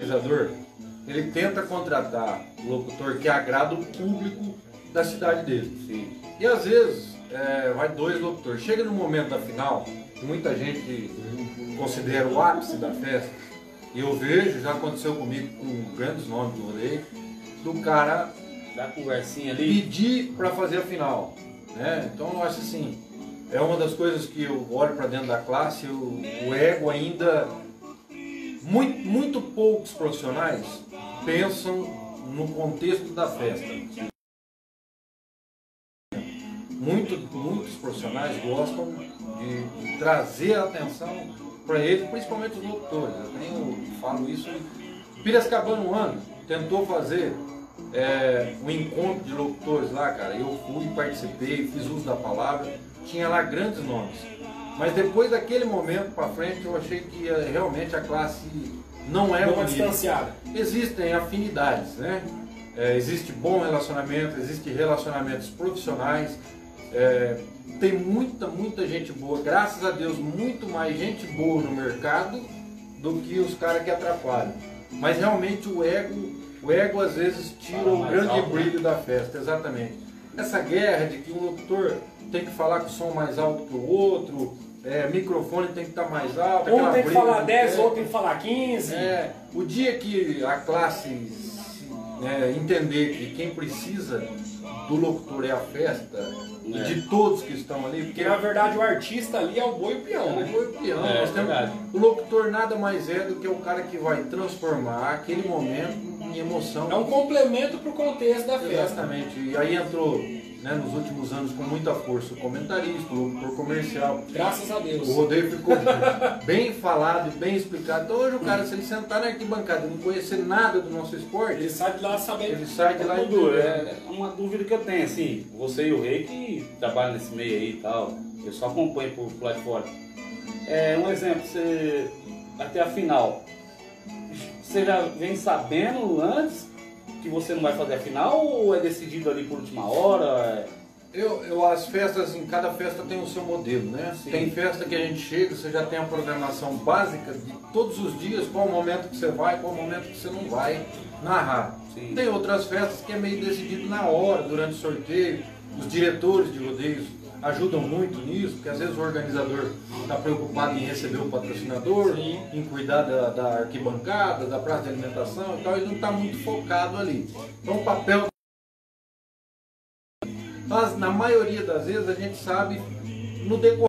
organizador, ele tenta contratar o locutor que agrada o público da cidade dele. Sim. E às vezes é, vai dois locutores. Chega no momento da final, que muita gente considera o ápice da festa, e eu vejo, já aconteceu comigo com grandes nomes do rodeio, do cara Dá conversinha ali. pedir para fazer a final. Né? Então eu acho assim, é uma das coisas que eu olho para dentro da classe, o, o ego ainda. Muito, muito poucos profissionais pensam no contexto da festa. Muito, muitos profissionais gostam de, trazer a atenção para eles, principalmente os locutores. Eu tenho, falo isso. Piracicabana um ano tentou fazer é, um encontro de locutores lá, cara. Eu fui, participei, fiz uso da palavra, tinha lá grandes nomes. Mas depois daquele momento para frente, eu achei que eh, realmente a classe não é unida. distanciada. Existem afinidades, né? É, existe bom relacionamento, existe relacionamentos profissionais. é, tem muita, muita gente boa, graças a Deus, muito mais gente boa no mercado do que os caras que atrapalham. Mas realmente o ego, o ego às vezes tira o grande alto, né? brilho da festa, exatamente. Essa guerra de que um locutor tem que falar com o som mais alto que o outro, é, microfone tem que estar mais alto. Um tem que falar de 10, pé. o outro tem que falar 15. É, o dia que a classe né, entender que quem precisa do locutor é a festa, e É. de todos que estão ali, porque Porque na verdade o artista ali é o boi e o peão, não né? foi o peão, É, temos- verdade. o locutor nada mais é do que o cara que vai transformar aquele momento em emoção. É um complemento pro contexto da festa. Exatamente. E aí entrou né, nos últimos anos com muita força o comentarista, o locutor comercial. Graças a Deus. O rodeio ficou bem falado e bem explicado. Então hoje o cara, se ele sentar na arquibancada e não conhecer nada do nosso esporte, Ele sai de lá sabendo. ele sai de lá e Dudu, é uma dúvida que eu tenho, assim, você e o Rei que trabalham nesse meio aí e tal, eu só acompanho por, por lá de fora. É, um exemplo, você até a final, você já vem sabendo antes que você não vai fazer a final ou é decidido ali por última hora? Eu, eu, as festas, assim, cada festa tem o seu modelo, né? Sim. Tem festa que a gente chega, você já tem a programação básica de todos os dias, qual o momento que você vai, qual o momento que você não vai narrar. Sim. Tem outras festas que é meio decidido na hora, durante o sorteio. Os diretores de rodeios ajudam muito nisso, porque às vezes o organizador está preocupado em receber o patrocinador, Sim. em cuidar da, da arquibancada, da praça de alimentação e tal, ele não está muito focado ali. Então o papel mas na maioria das vezes a gente sabe no decorrer.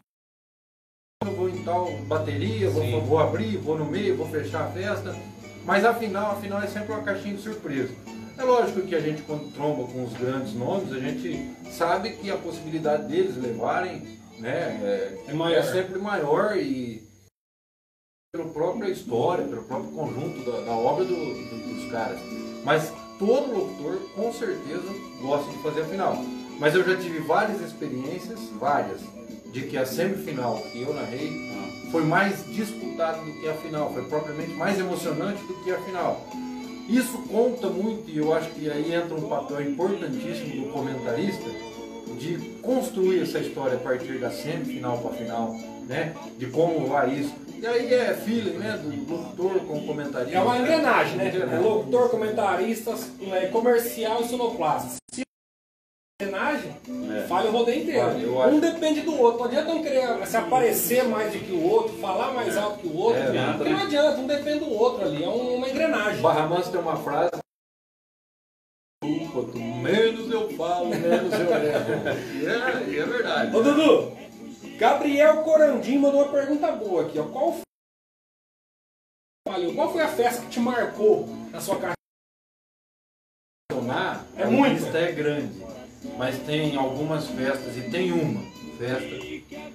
Eu vou em tal bateria, vou, vou abrir, vou no meio, vou fechar a festa. Mas afinal, afinal é sempre uma caixinha de surpresa. É lógico que a gente quando tromba com os grandes nomes, a gente sabe que a possibilidade deles levarem né, é, É é sempre maior e pela própria história, pelo próprio conjunto da, da obra do- do- dos caras. Mas todo locutor com certeza gosta de fazer a final. Mas eu já tive várias experiências, várias, de que a semifinal que eu narrei foi mais disputada do que a final, foi propriamente mais emocionante do que a final. Isso conta muito e eu acho que aí entra um papel importantíssimo do comentarista de construir essa história a partir da semifinal para a final, né? De como vai isso. E aí é feeling, né? Do locutor com comentarista. É uma engrenagem, né? É locutor, comentarista, comercial e sonoplasta. É. falha o rodeio inteiro. Eu acho. Um depende do outro. Não adianta um querer se aparecer mais do que o outro, falar mais alto que o outro. É, porque não adianta, um depende do outro ali. É um- uma engrenagem. O Barra Mansa tem uma frase. Quanto menos eu falo, menos eu erro. E é, é verdade. Ô Dudu, Gabriel Corandim mandou uma pergunta boa aqui. Ó. Qual, foi... Qual foi a festa que te marcou na sua carreira? É a muita. lista é grande. Mas tem algumas festas, e tem uma festa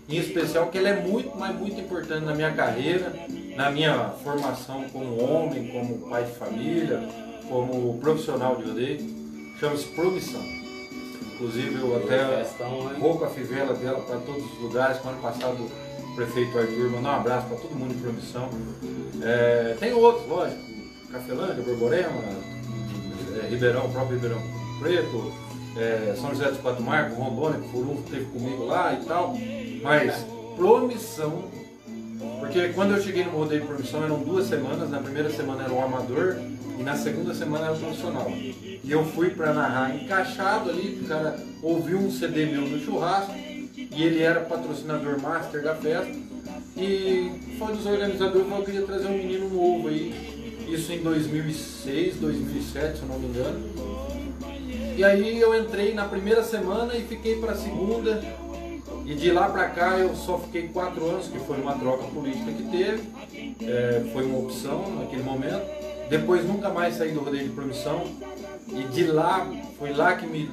em especial que ela é muito, mas muito importante na minha carreira, na minha formação como homem, como pai de família, como profissional de rodeio. Chama-se Promissão. Inclusive eu até vou com a fivela dela para todos os lugares. No ano passado o prefeito Arthur mandou um abraço para todo mundo de Promissão. É, tem outros, lógico. Cafelândia, Borborema, é, Ribeirão, o próprio Ribeirão Preto, é, São José dos Quatro Marcos, Rondônia, que o esteve comigo lá e tal. Mas Promissão Porque quando eu cheguei no rodeio de promissão eram duas semanas, na primeira semana era o amador e na segunda semana era o profissional. E eu fui para narrar encaixado ali, o cara ouviu um CD meu no churrasco e ele era patrocinador master da festa. E foi dos organizadores que eu queria trazer um menino novo aí, isso em 2006, 2007, se eu não me engano. E aí eu entrei na primeira semana e fiquei para a segunda. E de lá para cá eu só fiquei quatro anos, que foi uma troca política que teve. É, foi uma opção naquele momento. Depois nunca mais saí do rodeio de promissão. E de lá, foi lá que me,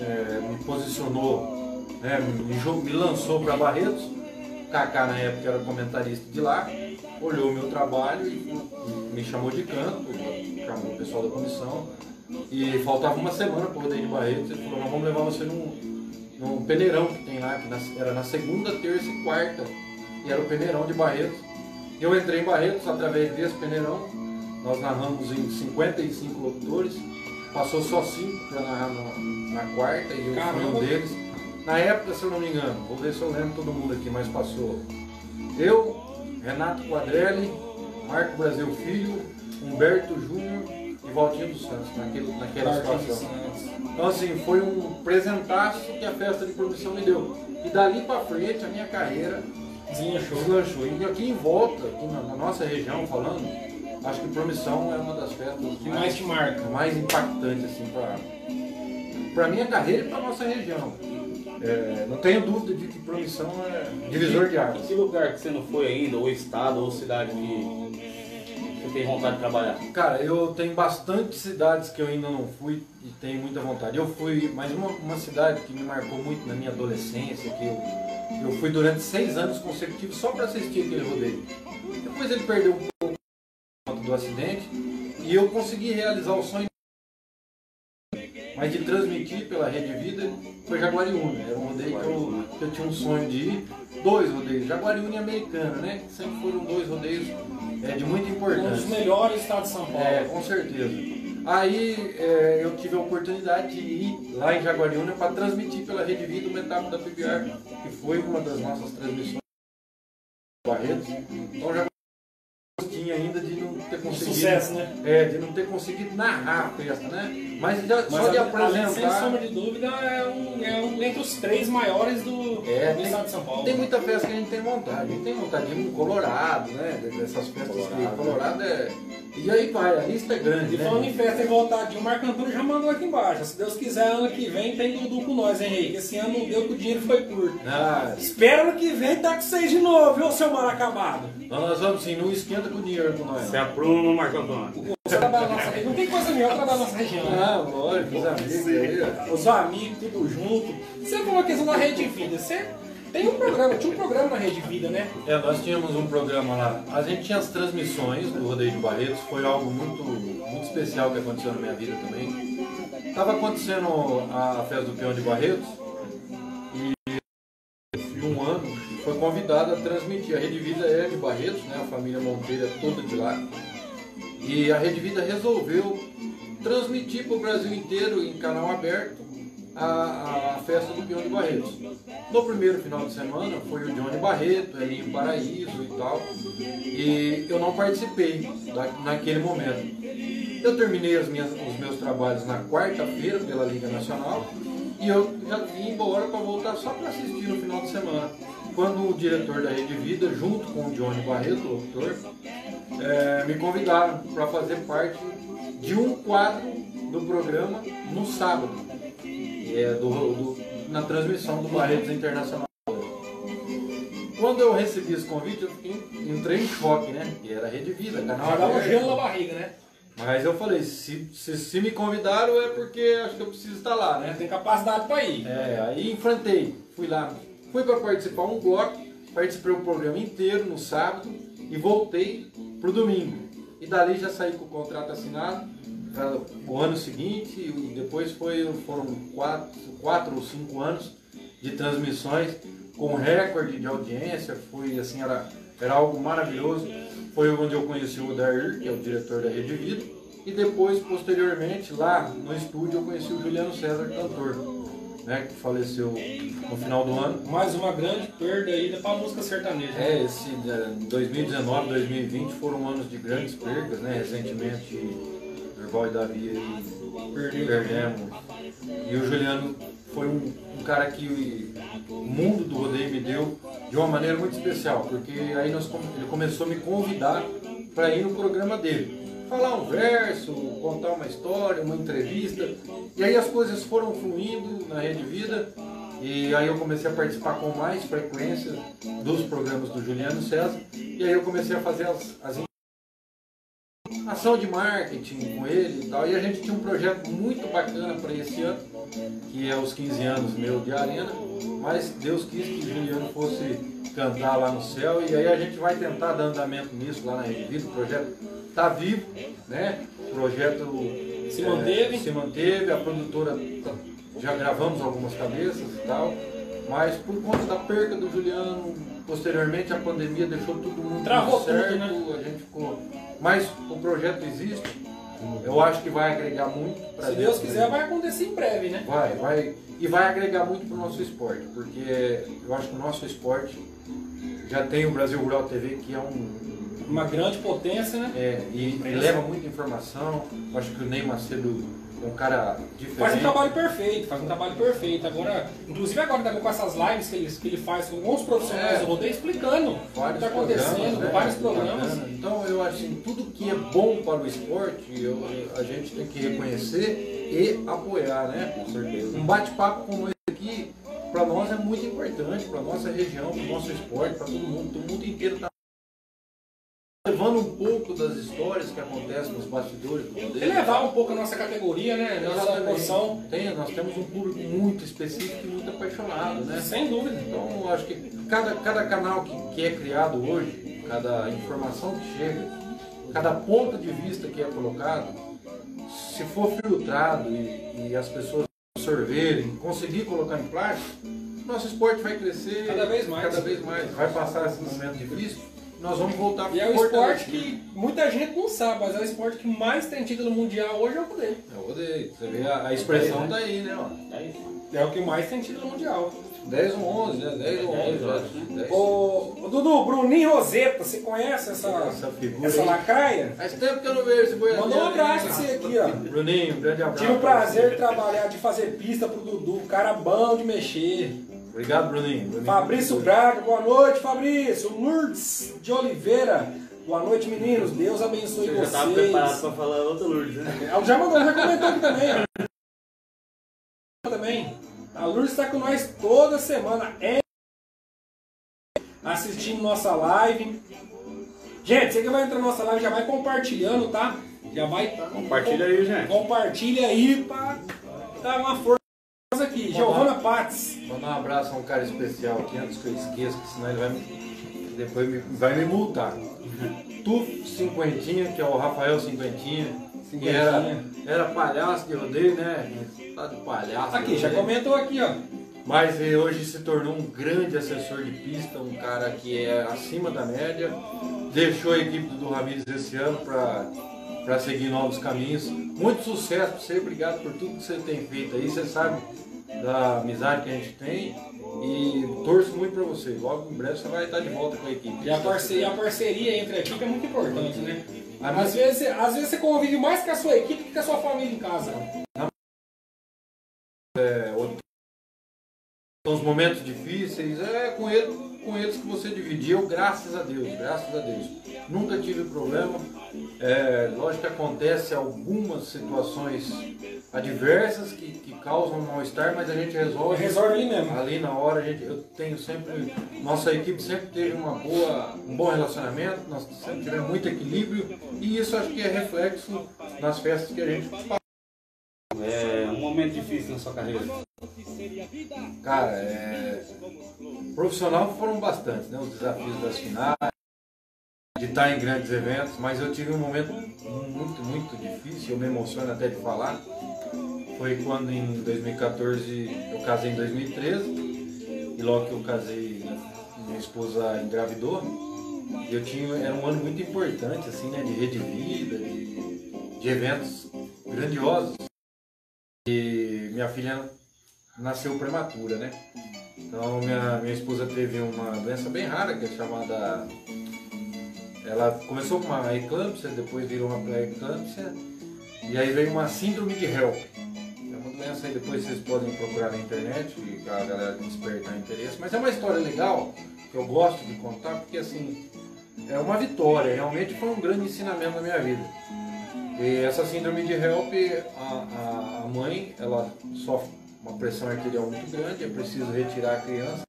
é, me posicionou, né, me, me lançou para Barretos. Kaká na época era comentarista de lá, olhou o meu trabalho e me chamou de canto, chamou o pessoal da comissão. E faltava uma semana para o rodeio de Barretos. Ele falou: Nós vamos levar você num, num peneirão que tem lá, que na, era na segunda, terça e quarta. E era o peneirão de Barretos. Eu entrei em Barretos através desse peneirão. Nós narramos em 55 locutores. Passou só 5 para narrar na, na, quarta e eu Caramba. fui um deles. Na época, se eu não me engano, vou ver se eu lembro todo mundo aqui, mas passou eu, Renato Quadrelli, Marco Brasil Filho, Humberto Júnior Valtinho dos Santos, naquele, naquela situação. Então, assim, foi um presentaço que a festa de produção me deu. E dali para frente, a minha carreira deslanchou. deslanchou. E aqui em volta, aqui na, na nossa região, falando, acho que Promissão é uma das festas que mais, mais te marca, mais impactantes assim para para minha carreira e para nossa região. É, não tenho dúvida de que Promissão é divisor de águas. Que lugar que você não foi ainda, ou estado, ou cidade que tem vontade de trabalhar? Cara, eu tenho bastante cidades que eu ainda não fui e tenho muita vontade. Eu fui, mas uma, uma cidade que me marcou muito na minha adolescência, que eu, eu fui durante seis anos consecutivos só para assistir aquele rodeio. Depois ele perdeu um pouco do acidente e eu consegui realizar o sonho mas de transmitir pela Rede Vida foi Jaguariúna. Era um rodeio que eu, que eu tinha um sonho de ir. Dois rodeios, Jaguariúna e Americana, né? Sempre foram dois rodeios é, de muita importância. Um dos melhores estados de São Paulo. É, com certeza. Aí é, eu tive a oportunidade de ir lá em Jaguariúna para transmitir pela Rede Vida uma etapa da PBR, que foi uma das nossas transmissões Barretos. Então, tinha ainda de não ter conseguido. Sucesso, né? É, de não ter conseguido narrar a festa, né? Mas, já, Mas só de apresentar. Sem sombra de dúvida, é um, é um entre os três maiores do, é, do estado de São Paulo. Tem muita festa que a gente tem vontade. A gente tem vontade de ir no Colorado, né? Dessas festas Colorado. que Colorado é. E aí vai, a lista é grande. E né? falando em festa e vontade, o Marco Antônio já mandou aqui embaixo. Se Deus quiser, ano que vem tem Dudu com nós, hein, Henrique? Esse ano não deu que o dinheiro foi curto. Ah, Espera ano que vem tá com vocês de novo, viu, seu mal acabado? Nós vamos sim, não esquenta com o dinheiro com nós. Você apruma, Marco Antônio. Você trabalha na nossa região. Não tem coisa melhor trabalhar na nossa região. Né? Ah, lógico, os amigos aí. Os amigos, tudo junto. Você falou a questão da Rede Vida. Você tem um programa, tinha um programa na Rede Vida, né? É, nós tínhamos um programa lá. A gente tinha as transmissões do Rodeio de Barretos, foi algo muito, muito especial que aconteceu na minha vida também. Estava acontecendo a festa do Peão de Barretos e um ano foi convidado a transmitir. A Rede Vida é de Barretos, né? A família Monteira é toda de lá. E a Rede Vida resolveu transmitir para o Brasil inteiro em canal aberto a, a, festa do Peão de Barretos. No primeiro final de semana foi o Johnny Barreto, Elinho Paraíso e tal, e eu não participei da, naquele momento. Eu terminei as minhas, os meus trabalhos na quarta-feira pela Liga Nacional e eu já vim embora para voltar só para assistir no final de semana. Quando o diretor da Rede Vida, junto com o Johnny Barreto, o autor, é, me convidaram para fazer parte de um quadro do programa no sábado, é, do, do, na transmissão do Barretos Internacional. Quando eu recebi esse convite, eu fiquei, entrei em choque, né? Que era Rede Vida, canal Já um gelo na barriga, né? Mas eu falei, se, se, se, me convidaram é porque acho que eu preciso estar lá, né? Tem capacidade para ir. É, aí enfrentei, fui lá, fui para participar um bloco, participei o programa inteiro no sábado e voltei pro domingo. E dali já saí com o contrato assinado para o ano seguinte e depois foi, foram quatro, quatro ou cinco anos de transmissões com recorde de audiência, foi assim, era, era algo maravilhoso. Foi onde eu conheci o Odair, que é o diretor da Rede Vida, e depois, posteriormente, lá no estúdio, eu conheci o Juliano César, cantor. né, que faleceu no final do ano. Mais uma grande perda aí para a música sertaneja. É, esse 2019, 2020 foram anos de grandes perdas, né? Recentemente, Durval e Davi perdemos. E o Juliano foi um, um, cara que o mundo do rodeio me deu de uma maneira muito especial, porque aí nós, ele começou a me convidar para ir no programa dele falar um verso, contar uma história, uma entrevista. E aí as coisas foram fluindo na Rede Vida. E aí eu comecei a participar com mais frequência dos programas do Juliano César. E aí eu comecei a fazer as, as ação de marketing com ele e tal. E a gente tinha um projeto muito bacana para esse ano, que é os 15 anos meu de arena. Mas Deus quis que o Juliano fosse cantar lá no céu. E aí a gente vai tentar dar andamento nisso lá na Rede Vida. O projeto está vivo, né? O projeto se manteve. É, se manteve, a produtora já gravamos algumas cabeças e tal, mas por conta da perca do Juliano, posteriormente a pandemia deixou todo mundo Travou certo, tudo, né? a gente ficou. Mas o projeto existe. Eu acho que vai agregar muito. Se Deus quiser, vai acontecer em breve, né? Vai, vai. E vai agregar muito para o nosso esporte, porque eu acho que o nosso esporte já tem o Brasil Rural TV, que é um, uma grande potência, né? É, e, e leva muita informação. Acho que o Ney Macedo um cara diferente. Faz um trabalho perfeito, faz um trabalho perfeito. Agora, inclusive agora também com essas lives que ele, que ele faz com alguns profissionais é, do rodeio explicando o que está acontecendo, né? vários programas. Então eu acho assim, tudo que é bom para o esporte, eu, a gente tem que reconhecer e apoiar, né? Com certeza. Um bate-papo como esse aqui, para nós é muito importante, para nossa região, para o nosso esporte, para todo mundo, todo mundo inteiro está levando um pouco das histórias que acontecem nos bastidores do poder. Elevar um pouco a nossa categoria, né? Nossa emoção. Tem, nós temos um público muito específico e muito apaixonado, né? Sem dúvida. Então, acho que cada, cada canal que, que é criado hoje, cada informação que chega, cada ponto de vista que é colocado, se for filtrado e, e as pessoas absorverem, conseguir colocar em prática, nosso esporte vai crescer cada vez mais. Cada vez mais. Vai passar esse momento difícil nós vamos voltar E é o esporte que muita gente não sabe, mas é o esporte que mais tem título mundial hoje é o rodeio. É o rodeio. Você vê a, a expressão é, daí, né? É, é o que mais tem título mundial. 10 ou 11, né? 10 ou 11, né? Ô, Dudu, Bruninho Roseta, você conhece essa, essa, figura essa lacaia? Faz tempo que eu não vejo esse boiadeiro. Mandou um abraço pra você aqui, ó. Bruninho, um grande abraço. Tive o prazer de trabalhar, de fazer pista pro Dudu, cara bom de mexer. Obrigado, Bruninho. Bruninho. Fabrício Braga, boa noite, Fabrício. Lourdes de Oliveira, boa noite, meninos. Deus abençoe Você vocês. Já estava preparado para falar outra Lourdes, né? Ela já mandou, já comentou aqui também. também. A Lourdes está com nós toda semana. É assistindo nossa live. Gente, você que vai entrar na nossa live, já vai compartilhando, tá? Já vai. Compartilha aí, gente. Compartilha aí para dar uma força aqui, Giovana Pates. Mandar um abraço a um cara especial aqui antes que eu esqueça, senão ele vai me, depois me, vai me multar. Tu Cinquentinha, que é o Rafael Cinquentinha, que era, era palhaço de rodeio, né? Tá de palhaço. Aqui, já comentou aqui, ó. Mas hoje se tornou um grande assessor de pista, um cara que é acima da média. Deixou a equipe do Ramires esse ano para seguir novos caminhos. Muito sucesso para você, obrigado por tudo que você tem feito aí. Você sabe da amizade que a gente tem e torço muito para você. Logo em breve você vai estar de volta com a equipe. E a parceria, a parceria entre a equipe é muito importante, né? Às vezes, às vezes você convive mais com a sua equipe que com a sua família em casa. É, são os momentos difíceis, é com, ele, com eles que você dividiu, graças a Deus, graças a Deus. Nunca tive problema. É, lógico que acontece algumas situações adversas que, que causam mal-estar, mas a gente resolve. Resolve ali mesmo. Ali na hora, a gente, eu tenho sempre. Nossa equipe sempre teve uma boa, um bom relacionamento, nós sempre tivemos muito equilíbrio e isso acho que é reflexo nas festas que a gente faz. É um momento difícil na sua carreira. Cara, é... profissional foram bastantes, né? Os desafios das finais, de estar em grandes eventos, mas eu tive um momento muito, muito difícil, eu me emociono até de falar. Foi quando em 2014 eu casei em 2013 e logo que eu casei minha esposa engravidou. E eu tinha, era um ano muito importante, assim, né? De rede vida, de, de eventos grandiosos. E minha filha nasceu prematura, né? Então minha, minha esposa teve uma doença bem rara que é chamada. Ela começou com uma eclâmpsia, depois virou uma pré-eclâmpsia, e aí veio uma síndrome de HELP. É doença aí depois vocês podem procurar na internet, para a galera despertar interesse. Mas é uma história legal que eu gosto de contar, porque assim, é uma vitória, realmente foi um grande ensinamento na minha vida. E essa síndrome de HELP, a, a, mãe, ela sofre uma pressão arterial muito grande, é preciso retirar a criança.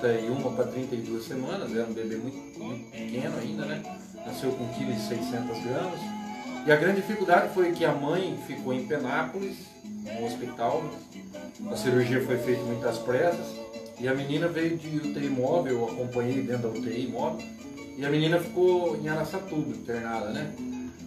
31 para 32 semanas, era um bebê muito, muito pequeno ainda, né? Nasceu com 1,6 kg. E a grande dificuldade foi que a mãe ficou em Penápolis, no hospital. A cirurgia foi feita muitas pressas. E a menina veio de UTI móvel, eu acompanhei dentro da UTI móvel. E a menina ficou em Araçatuba, internada, né?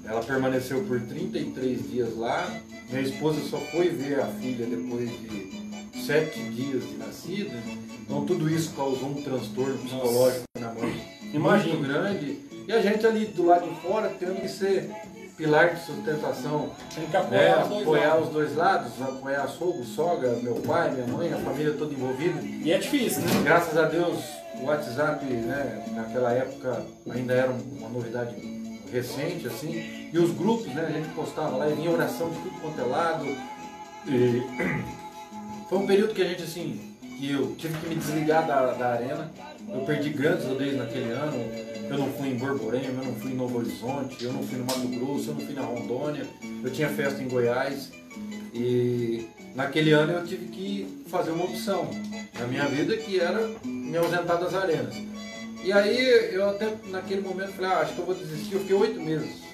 Ela permaneceu por 33 dias lá. Minha esposa só foi ver a filha depois de sete dias de nascida. Então tudo isso causou um transtorno psicológico Nossa. na mãe Imagina. muito grande. E a gente ali do lado de fora tendo que ser pilar de sustentação. Tem que apoiar, né? os, dois apoiar os dois lados, apoiar sogro, sogra, meu pai, minha mãe, a família toda envolvida. E é difícil, né? Graças a Deus o WhatsApp, né, naquela época ainda era uma novidade recente, assim, e os grupos, né, a gente postava lá e vinha oração de tudo quanto é lado. E foi um período que a gente, assim, que eu tive que me desligar da, da arena. Eu perdi grandes aldeias naquele ano. Eu não fui em Borborema, eu não fui em Novo Horizonte, eu não fui no Mato Grosso, eu não fui na Rondônia. Eu tinha festa em Goiás. E naquele ano eu tive que fazer uma opção na minha vida que era me ausentar das arenas. E aí eu até naquele momento falei, ah, acho que eu vou desistir. Eu fiquei oito meses